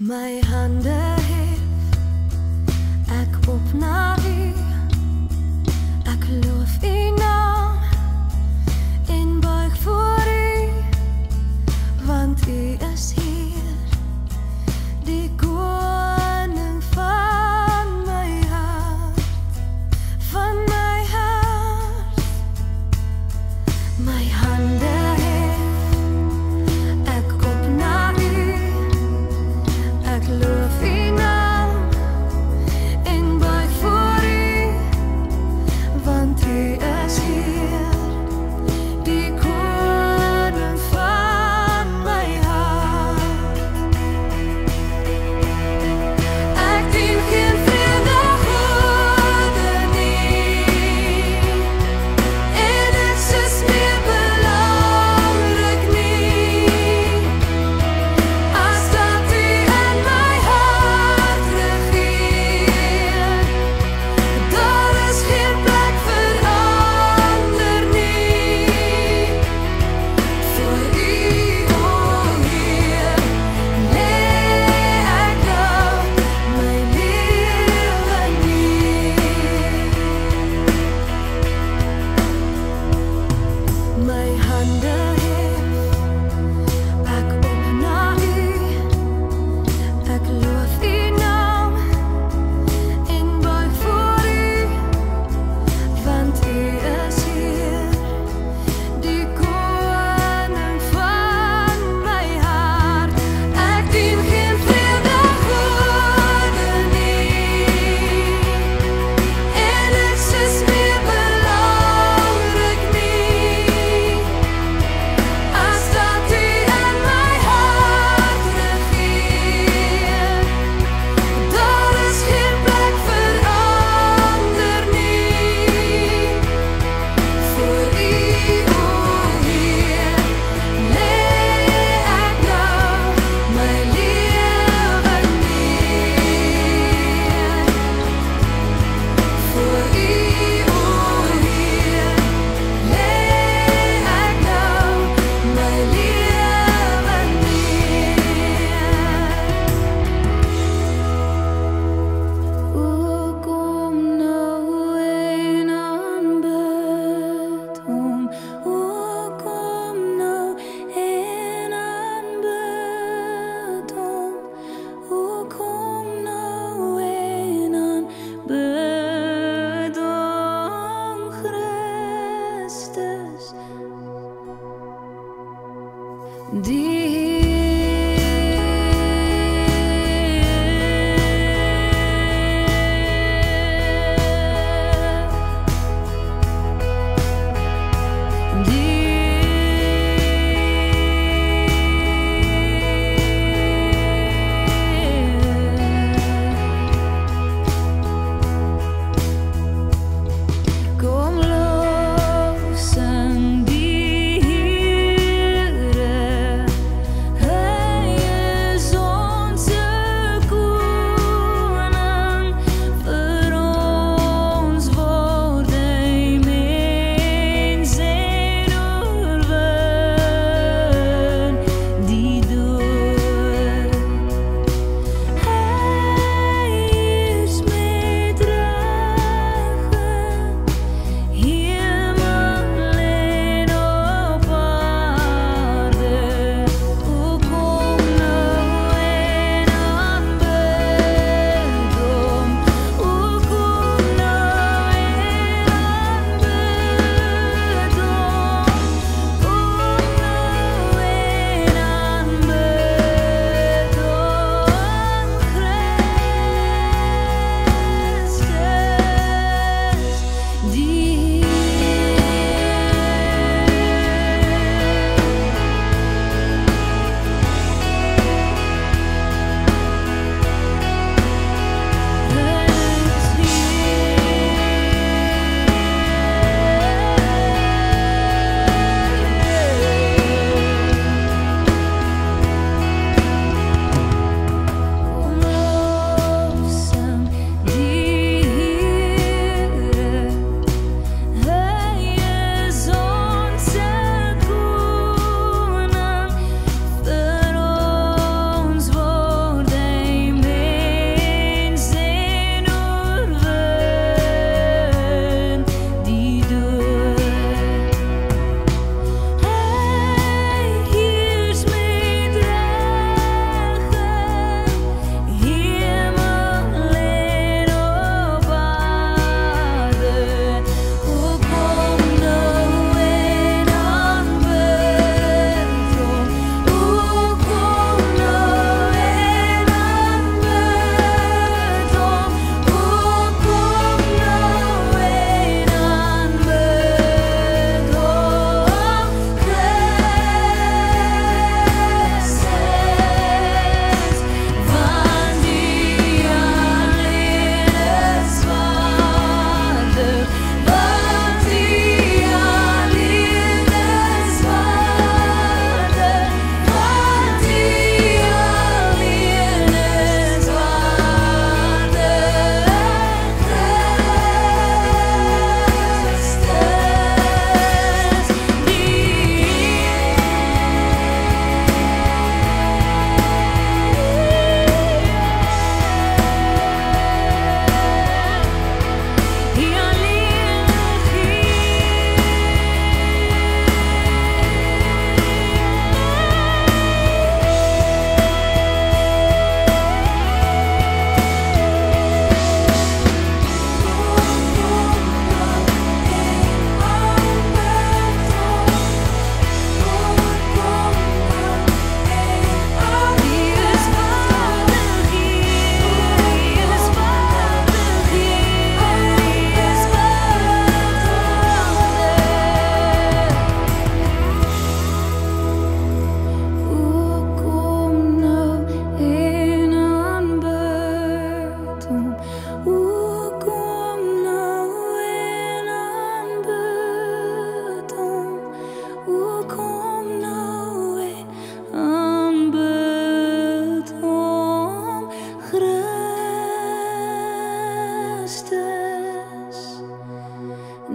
My hande hef ek op na U.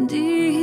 deep.